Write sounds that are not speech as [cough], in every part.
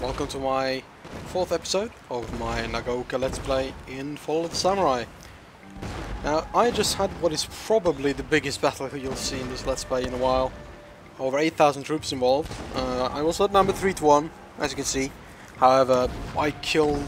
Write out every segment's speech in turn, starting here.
welcome to my fourth episode of my Nagaoka Let's Play in Fall of the Samurai. Now, I just had what is probably the biggest battle you'll see in this Let's Play in a while. Over 8,000 troops involved. Uh, I was at number 3 to 1, as you can see. However, I killed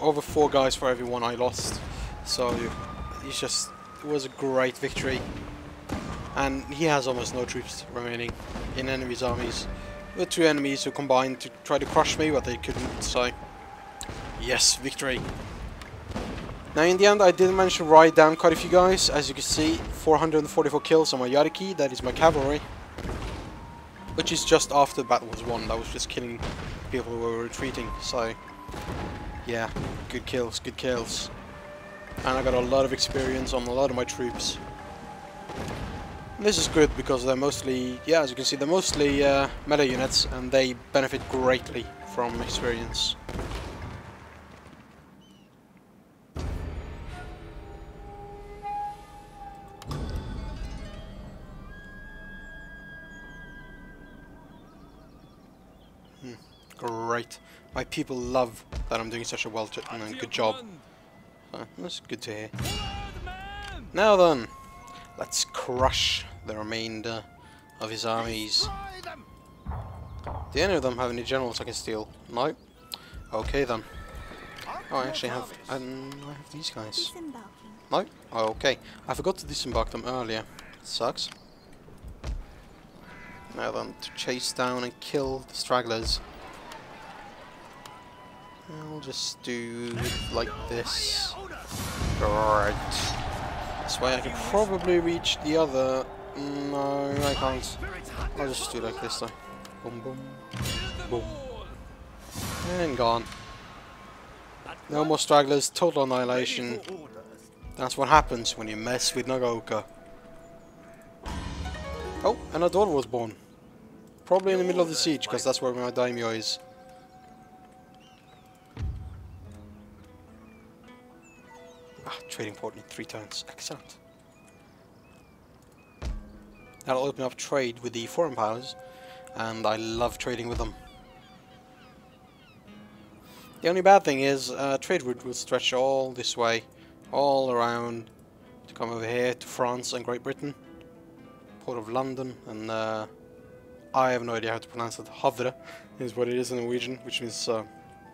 over 4 guys for every one I lost. So, it's just, it was a great victory. And he has almost no troops remaining in enemy's armies. With two enemies who combined to try to crush me, but they couldn't, so... Yes, victory! Now in the end I did manage to ride down quite a few guys, as you can see, 444 kills on my Yariki, that is my cavalry. Which is just after the battle was won, that was just killing people who were retreating, so... Yeah, good kills, good kills. And I got a lot of experience on a lot of my troops. This is good because they're mostly, yeah, as you can see, they're mostly uh, meta units and they benefit greatly from experience. Hmm, great. My people love that I'm doing such a well and good job. So, that's good to hear. Now then, Let's crush the remainder of his armies. Do any of them have any generals I can steal? No? Okay then. Oh, I actually have, um, I have these guys. No? Oh, okay. I forgot to disembark them earlier. Sucks. Now then, to chase down and kill the stragglers. I'll just do like this. Right. This way I can probably reach the other... No, I can't. I'll just do like this though. Boom, boom, boom. And gone. No more stragglers, total annihilation. That's what happens when you mess with Nagaoka. Oh, and a daughter was born. Probably in the middle of the siege, because that's where my daimyo is. Ah, trading port in three turns. Excellent. That'll open up trade with the foreign powers, and I love trading with them. The only bad thing is, uh, trade route will stretch all this way, all around, to come over here to France and Great Britain, Port of London, and uh, I have no idea how to pronounce it. Havre is what it is in Norwegian, which means, uh,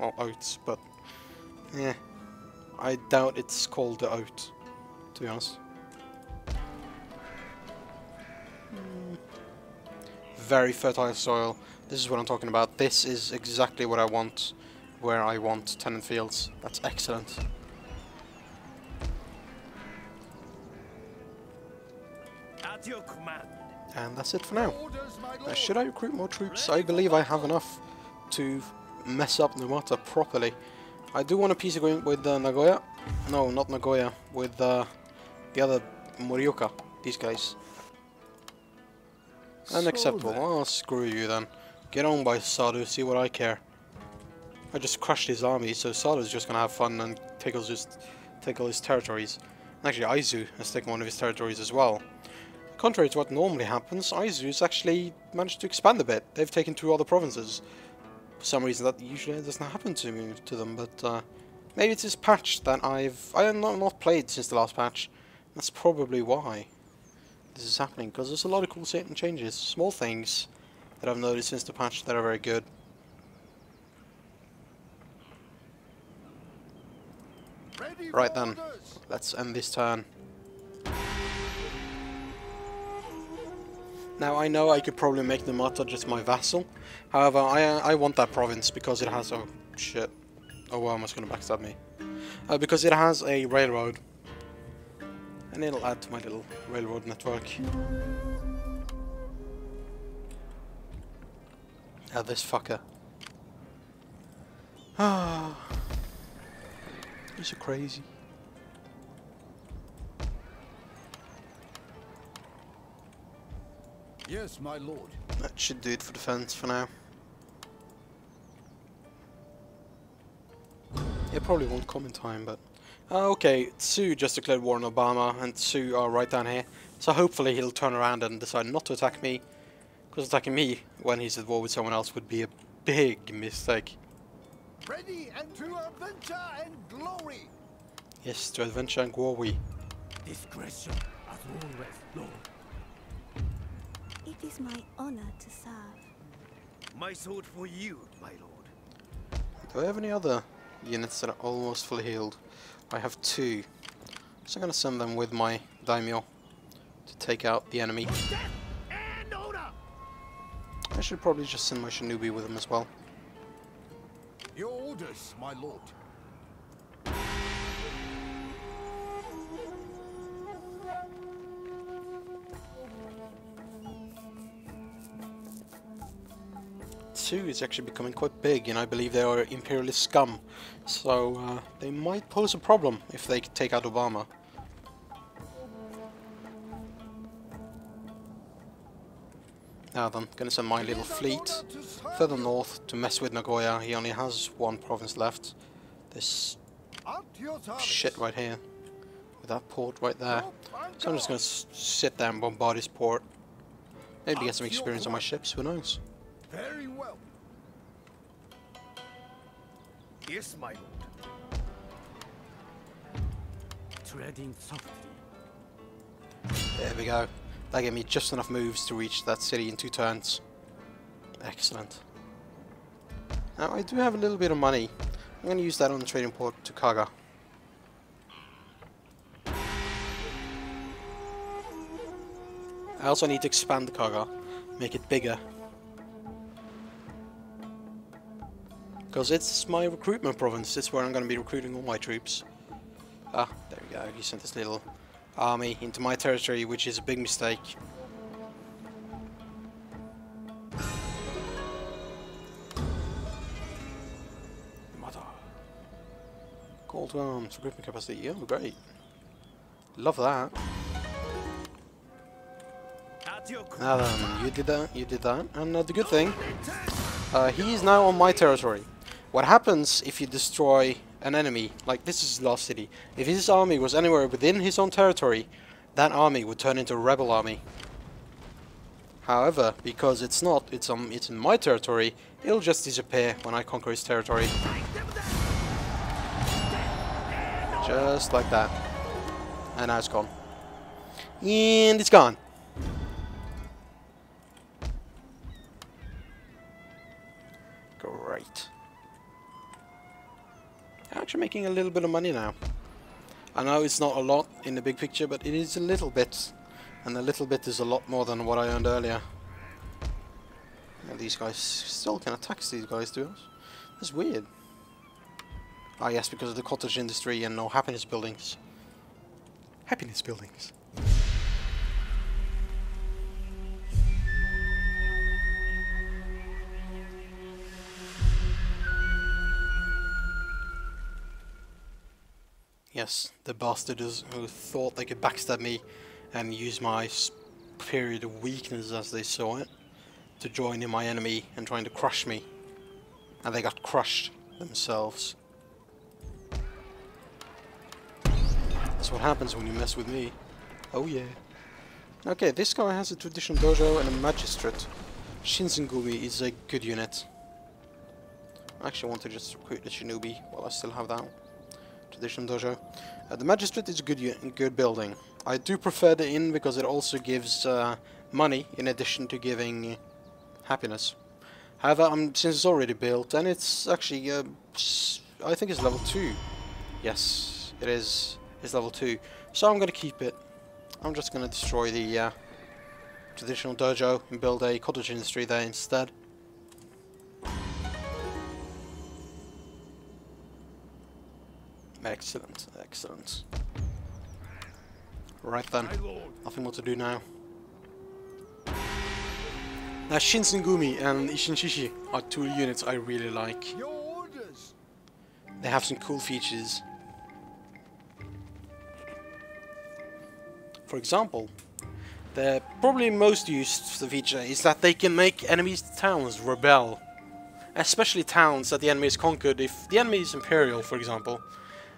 well, oats, but, yeah. I doubt it's called the oat, to be honest. Hmm. Very fertile soil. This is what I'm talking about. This is exactly what I want, where I want tenant fields. That's excellent. At your command. And that's it for now. Uh, should I recruit more troops? I believe I have enough to mess up Numata properly. I do want a peace agreement with uh, Nagoya. No, not Nagoya. With uh, the other Morioka. These guys. Unacceptable. Oh, screw you then. Get on by Sado, see what I care. I just crushed his army, so Sado's just gonna have fun and take just take all his territories. Actually, Aizu has taken one of his territories as well. Contrary to what normally happens, Aizu's actually managed to expand a bit. They've taken two other provinces for some reason that usually doesn't happen to me to them, but uh, maybe it's this patch that I've I have not, not played since the last patch. That's probably why this is happening, because there's a lot of cool certain changes, small things that I've noticed since the patch that are very good. Right then, let's end this turn. Now I know I could probably make Numata just my vassal, however I uh, I want that province because it has oh shit, oh well almost gonna backstab me, uh, because it has a railroad, and it'll add to my little railroad network. Ah, this fucker. [sighs] Ah, he's so crazy. Yes, my lord. That should do it for defense for now. It probably won't come in time, but... Uh, okay, Tsu just declared war on Obama, and Tsu are right down here. So hopefully he'll turn around and decide not to attack me. Because attacking me when he's at war with someone else would be a big mistake. Ready and to adventure and glory. Yes, to adventure and glory. Discretion as always, Lord. It is my honor to serve. My sword for you, my lord. Do I have any other units that are almost fully healed? I have two. So I'm gonna send them with my daimyo to take out the enemy. Death and order! I should probably just send my shinobi with them as well. Your orders, my lord. Tsu is actually becoming quite big, and I believe they are imperialist scum. So uh, they might pose a problem if they take out Obama. Now then, gonna send my little fleet further north to mess with Nagoya. He only has one province left. This shit right here. With that port right there. So I'm just gonna sit there and bombard his port. Maybe get some experience on my ships, who knows? Very well. Yes, my lord. Treading softly. There we go. That gave me just enough moves to reach that city in two turns. Excellent. Now I do have a little bit of money. I'm going to use that on the trading port to Kaga. I also need to expand the Kaga, make it bigger. Because it's my recruitment province, it's where I'm going to be recruiting all my troops. Ah, there we go, he sent this little army into my territory, which is a big mistake. Mother. Call to arms, recruitment capacity, oh great. Love that. Now then, you did that, you did that, and uh, the good thing, uh, he is now on my territory. What happens if you destroy an enemy, like this is Lost City, if his army was anywhere within his own territory, that army would turn into a rebel army. However, because it's not, it's um, it's in my territory, it'll just disappear when I conquer his territory. Just like that. And now it's gone. And it's gone. Actually making a little bit of money now. I know it's not a lot in the big picture, but it is a little bit. And a little bit is a lot more than what I earned earlier. These guys still can attack these guys to us. That's weird. Ah yes, because of the cottage industry and no happiness buildings. Happiness buildings. Yes, the bastards who thought they could backstab me and use my period of weakness as they saw it to join in my enemy and trying to crush me. And they got crushed themselves. That's what happens when you mess with me. Oh yeah. Okay, this guy has a traditional dojo and a magistrate. Shinsengumi is a good unit. I actually want to just recruit the shinobi while I still have that. Traditional dojo. Uh, the magistrate is a good good building. I do prefer the inn because it also gives uh, money in addition to giving happiness. However, um, since it's already built and it's actually, uh, I think it's level 2. Yes, it is. It's level 2. So I'm going to keep it. I'm just going to destroy the uh, traditional dojo and build a cottage industry there instead. Excellent, excellent. Right then, nothing more to do now. Now Shinsengumi and Ishinshishi are two units I really like. They have some cool features. For example, the probably most used feature is that they can make enemies' towns rebel. Especially towns that the enemy has conquered. If the enemy is Imperial, for example,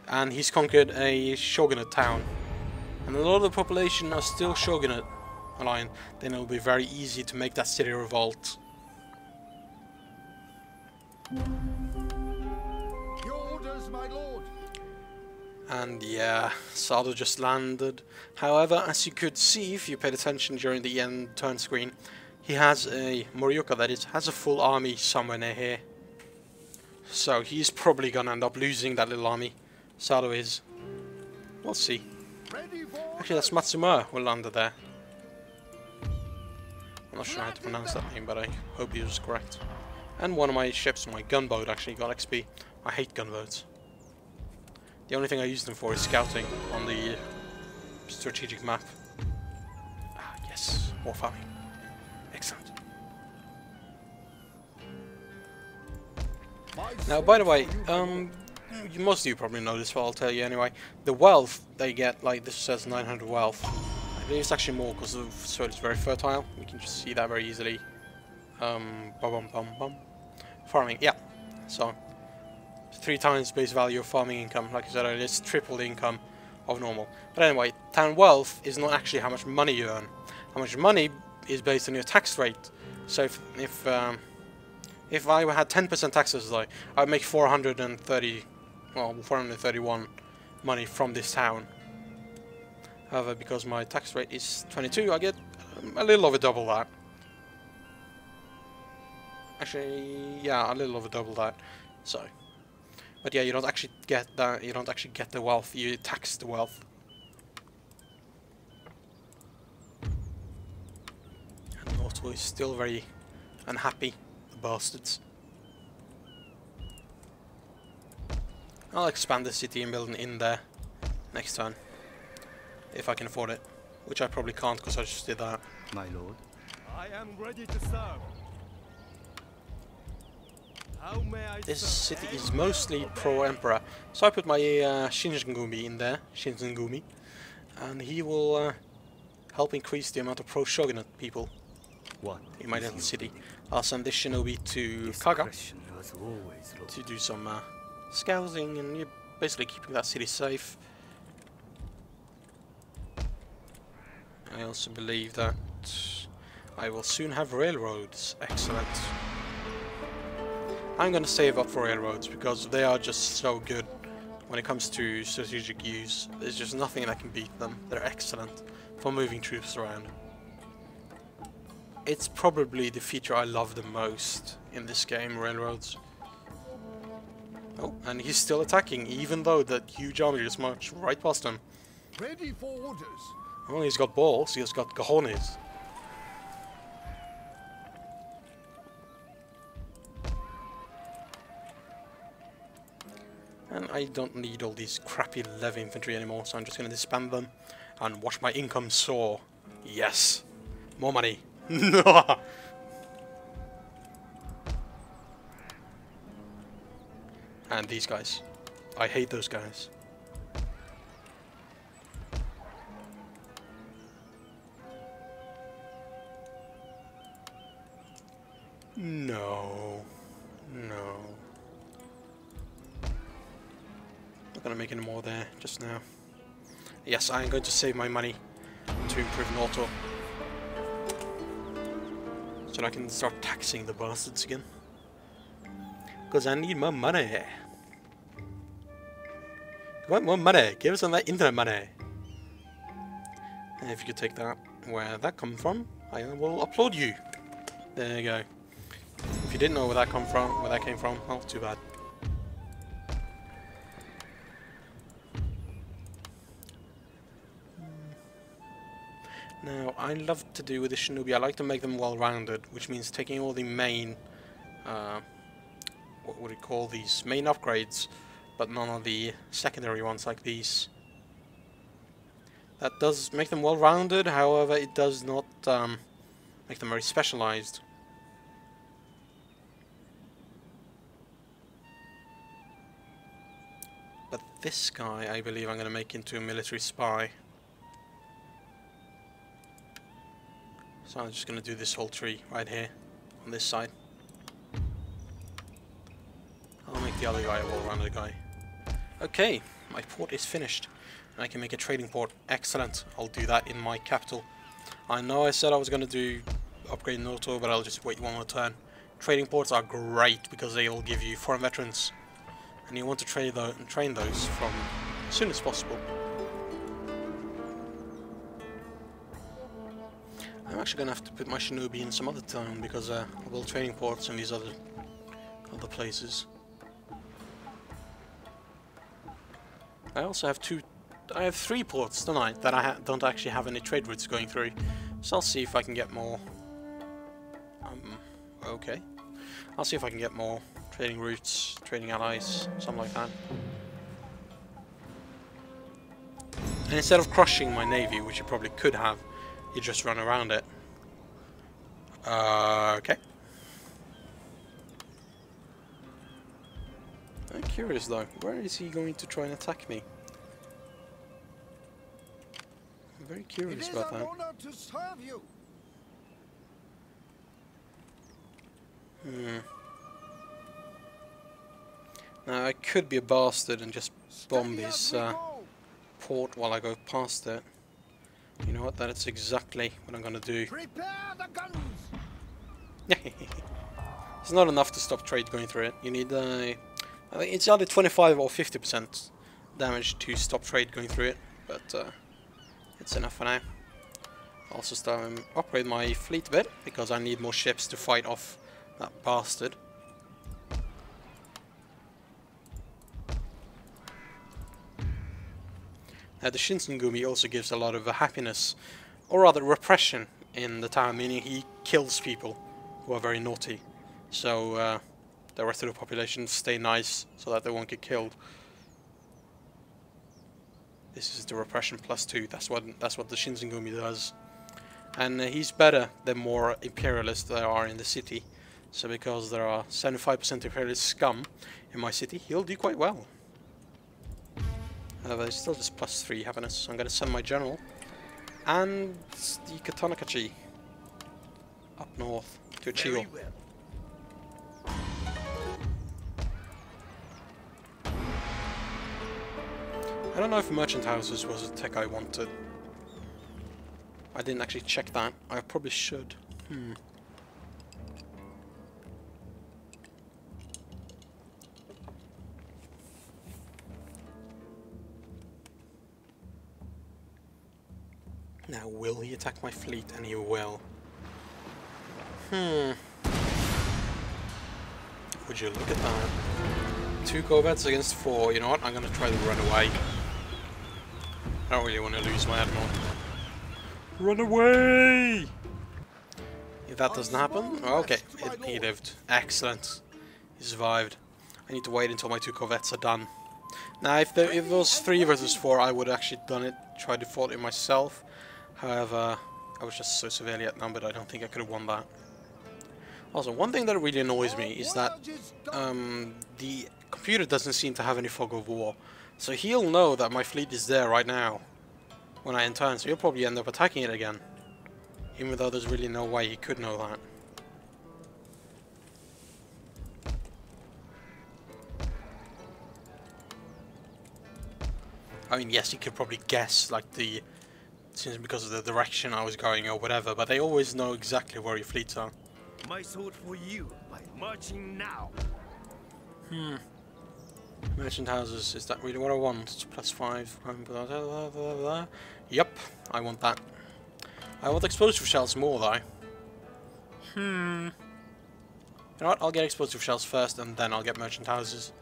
and he's conquered a Shogunate town, and a lot of the population are still Shogunate aligned, then it'll be very easy to make that city revolt. orders, my lord. And yeah, Sado just landed. However, as you could see if you paid attention during the end turn screen, he has a Morioka that is has a full army somewhere near here. So he's probably gonna end up losing that little army. Sado is. We'll see. Actually, that's Matsumura will land there. I'm not sure how to pronounce that name, but I hope he was correct. And one of my ships, my gunboat, actually got XP. I hate gunboats. The only thing I use them for is scouting on the strategic map. Ah, yes, more farming. Excellent. Now, by the way, um, most of you probably know this, but I'll tell you anyway. The wealth they get, like this says 900 wealth. I believe it's actually more because the soil is very fertile. You can just see that very easily. Um, bum bum bum. Farming, yeah. So, three times base value of farming income. Like I said, earlier, it's triple the income of normal. But anyway, town wealth is not actually how much money you earn. How much money is based on your tax rate. So if if um, if I had 10% taxes, like I would make 430, well, 431 money from this town. However, because my tax rate is 22, I get um, a little over double that. Actually, yeah, a little over double that. So, but yeah, you don't actually get that. You don't actually get the wealth. You tax the wealth. And Noto is still very unhappy. The bastards. I'll expand the city and build an inn there next turn. If I can afford it. Which I probably can't because I just did that. My lord. I am ready to serve. How may I This serve? city is mostly pro-emperor. So I put my uh, Shinsengumi in there. Shinsengumi. And he will uh, help increase the amount of pro-shogunate people What? in my is little city. I'll send this shinobi to Kaga Discretion was always law. to do some uh, scouting and you're basically keeping that city safe. I also believe that I will soon have railroads. Excellent. I'm gonna save up for railroads because they are just so good when it comes to strategic use. There's just nothing that can beat them. They're excellent for moving troops around. It's probably the feature I love the most in this game, railroads. Oh, and he's still attacking, even though that huge army just marched right past him. Ready for orders. Well, he's got balls, he's got cojones. And I don't need all these crappy levy infantry anymore, so I'm just going to disband them and watch my income soar. Yes! More money! [laughs] and these guys. I hate those guys. No. No. Not gonna make any more there just now. Yes, I am going to save my money to improve an auto. So I can start taxing the bastards again. Because I need my money. You want more money? Give us some that internet money. And if you could take that where that come from, I will upload you. There you go. If you didn't know where that come from, where that came from, well, too bad. Now, I love to do with the Shinobi, I like to make them well-rounded, which means taking all the main, uh, what would you call these, main upgrades, but none of the secondary ones like these. That does make them well-rounded, however, it does not um, make them very specialized. But this guy, I believe I'm going to make into a military spy. So I'm just going to do this whole tree right here, on this side. I'll make the other guy a well-rounded guy. Okay, my port is finished. I can make a trading port. Excellent. I'll do that in my capital. I know I said I was going to do upgrade in Noto, but I'll just wait one more turn. Trading ports are great because they'll give you foreign veterans and you want to tho train those from as soon as possible. I'm actually gonna have to put my shinobi in some other town because uh, I will training ports in these other other places. I also have two, I have three ports tonight that I don't actually have any trade routes going through, so I'll see if I can get more. Um, okay. I'll see if I can get more trading routes, trading allies, something like that. And instead of crushing my navy, which you probably could have, you just run around it. Uh, okay. I'm curious though, where is he going to try and attack me? I'm very curious about that. honor to serve you. Hmm. Now I could be a bastard and just bomb his uh, port while I go past it. You know what? That is exactly what I'm gonna do. Prepare the guns. [laughs] it's not enough to stop trade going through it. You need uh, I it's either 25 or 50% damage to stop trade going through it, but uh, it's enough for now. Also start um, upgrade my fleet a bit because I need more ships to fight off that bastard. Now the Shinsengumi also gives a lot of uh, happiness, or rather repression, in the town, meaning he kills people who are very naughty. So uh, the rest of the population stay nice so that they won't get killed. This is the repression plus two. That's what that's what the Shinsengumi does, and uh, he's better than more imperialists there are in the city. So because there are 75% imperialist scum in my city, he'll do quite well. However, it's still just plus three happiness. So I'm going to send my general and the Katanakachi up north to Chigo. I don't know if merchant houses was a tech I wanted. I didn't actually check that. I probably should. Hmm. Now, will he attack my fleet? And he will. Hmm. Would you look at that? Two corvettes against four. You know what? I'm gonna try to run away. I don't really want to lose my admiral. Run away! If that doesn't happen, oh, okay, it, he lived. Excellent. He survived. I need to wait until my two corvettes are done. Now, if there if it was three versus four, I would actually done it, tried to fought it myself. However, I was just so severely outnumbered, I don't think I could have won that. Also, one thing that really annoys me is that Voyage is done. um, the computer doesn't seem to have any fog of war. So he'll know that my fleet is there right now when I turn, so he'll probably end up attacking it again. Even though there's really no way he could know that. I mean, yes, he could probably guess, like, the... Since because of the direction I was going or whatever, but they always know exactly where your fleets are. My sword for you by marching now. Hmm. Merchant houses, is that really what I want? It's plus five. um, blah, blah, blah. Yep, I want that. I want explosive shells more though. Hmm. You know what? I'll get explosive shells first and then I'll get merchant houses.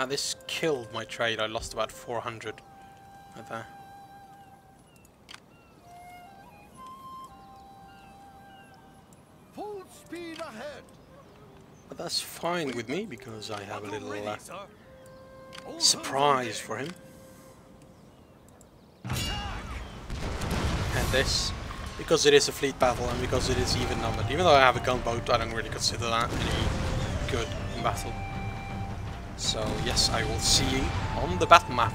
Ah, this killed my trade. I lost about 400 right there. Full speed ahead. But that's fine with me because I have a little uh, sir. All hands on surprise for him. And this, because it is a fleet battle and because it is even numbered. Even though I have a gunboat, I don't really consider that any good in battle. So yes, I will see you on the battle map.